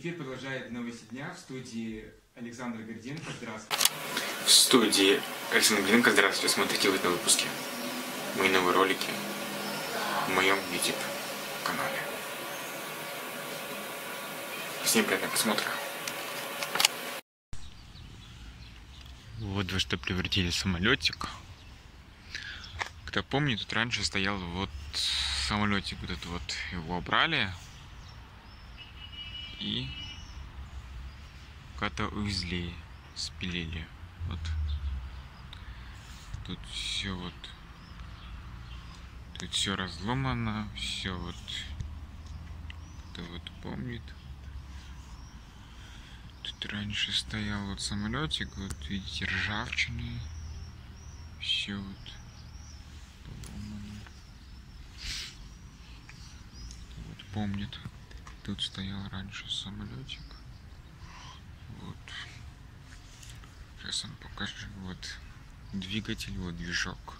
Эфир продолжает новости дня в студии Александр Горденко. Здравствуйте. В студии Александр Горденко. Здравствуйте. Смотрите в этом выпуске мои новые ролики в моем YouTube канале. Всем приятного просмотра. Вот во что превратили самолетик. Кто помнит, тут раньше стоял вот самолетик, вот этот вот его убрали и куда-то увезли, спилили. Вот тут все вот тут все разломано, все вот кто вот помнит. Тут раньше стоял вот самолетик, вот видите, ржавчины. Все вот поломано. Вот помнит. Тут стоял раньше самолетик. Вот. Сейчас вам покажу. Вот двигатель, вот движок.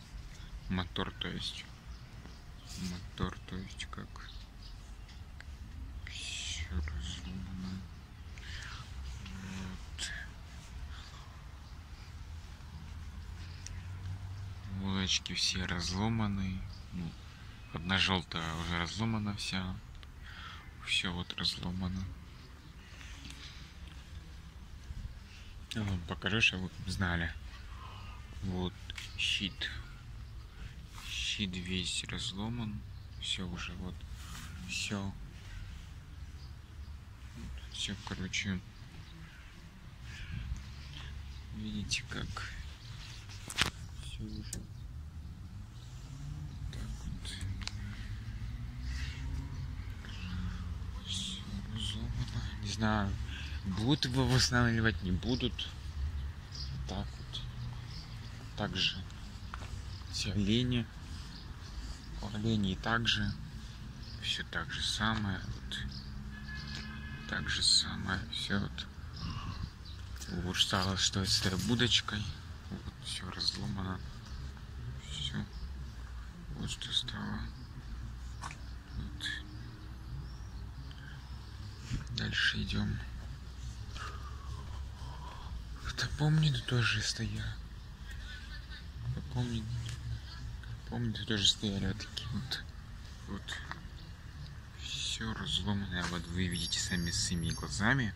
Мотор, то есть. Мотор, то есть как все разломано. Вот. Улочки все разломаны. Ну, одна желтая уже разломана вся. Все вот разломано. Я вам покажу, чтобы вы знали. Вот щит. Щит весь разломан. Все уже вот. Все. Все, короче. Видите, как все уже. Так вот. Все разломано. Не знаю, будут его восстанавливать, не будут. Так вот. Также все олени. Оленей также. Все так же самое. Вот. Так же самое. Все вот. Вот стало, что с этой будочкой. Вот все разломано. Все. Вот что стало. Вот. Дальше идем. Кто помнит, тоже стоял. Кто помнит, помнит, тоже стояли вот такие вот. Вот. Все разломанное. Вот вы видите сами своими глазами.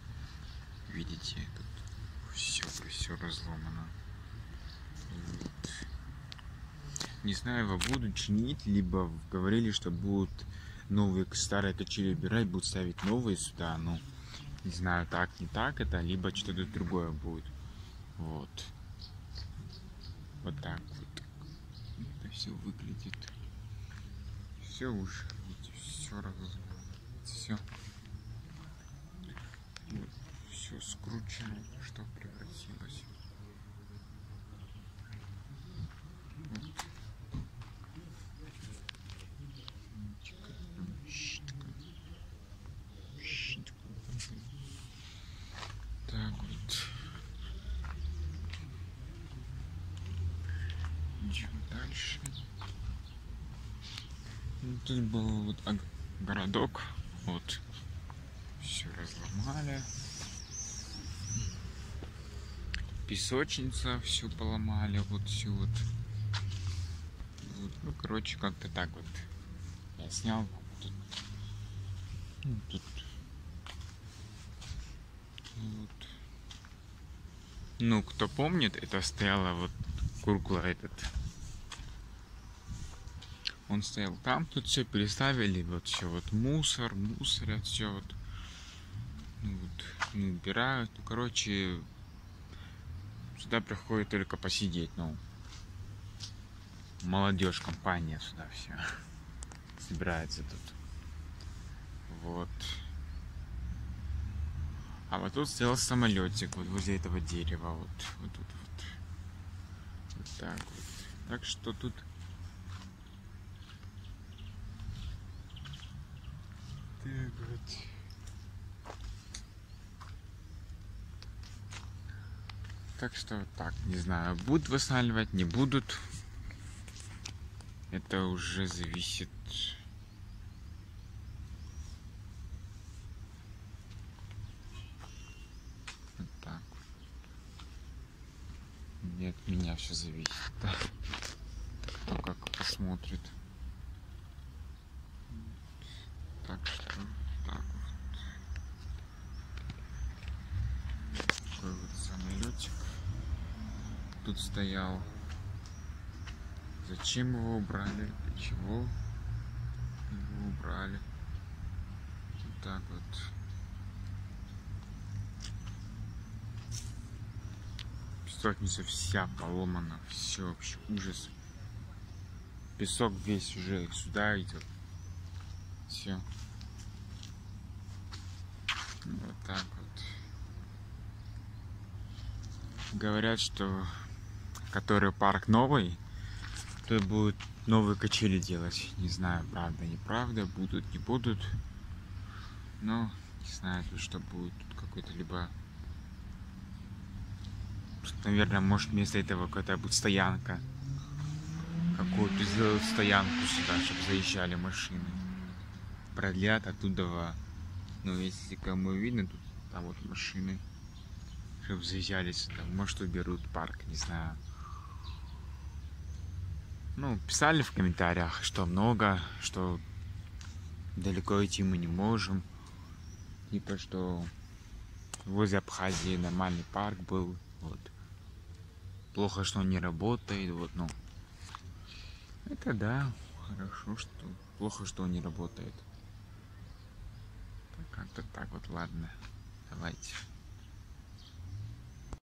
Видите, тут все, все разломано. Вот. Не знаю, его будут чинить, либо говорили, что будут новые старые качели убирать, будут ставить новые сюда. Ну, не знаю, так, не так это, либо что-то другое будет. Вот. Вот так вот. Это все выглядит. Все уже, все разломано. Все. Вот, все скручено, что превратилось. Вот. Видите, как там щитка. Щитку. Так вот. Идем дальше. Ну, Тут был вот городок. Вот. Все разломали. Песочница всю поломали. Вот всю вот. Вот, Ну, короче, как-то так вот. Я снял. Тут. Ну, тут. Вот. Ну, кто помнит, это стояло вот кругло этот. Он стоял там, тут все переставили, вот все вот мусор, мусорят, все вот. Ну, вот, убирают. Ну, короче, сюда приходит только посидеть, ну. Молодежь, компания сюда вся собирается тут. Вот. А вот тут стоял самолетик вот возле этого дерева. Вот, вот тут вот. Вот так вот. Так что тут Так вот. Так что вот так, не знаю, будут восстанавливать, не будут. Это уже зависит не от меня все зависит. Да? Кто как посмотрит. Так что так вот. Такой вот самолетик тут стоял. Зачем его убрали? Для чего его убрали? Вот так вот. Песочница вся поломана. Все вообще ужас. Песок весь уже сюда идет. Все. Вот так вот. Говорят, что который парк новый, то будет новые качели делать. Не знаю, правда, неправда, будут, не будут. Но не знаю, что будет. Тут какой-то либо... Наверное, может вместо этого какая-то будет стоянка. Какую-то сделают стоянку сюда, чтобы заезжали машины. Продлят оттуда. Ну, если кому видно, тут там вот машины. Чтобы заезжали сюда. Может, уберут парк, не знаю. Ну, писали в комментариях, что много, что далеко идти мы не можем. Типа, что возле Абхазии нормальный парк был. Вот. Плохо, что он не работает. Вот, ну. Это да, хорошо, что плохо, что он не работает. Как-то так вот, ладно. Давайте.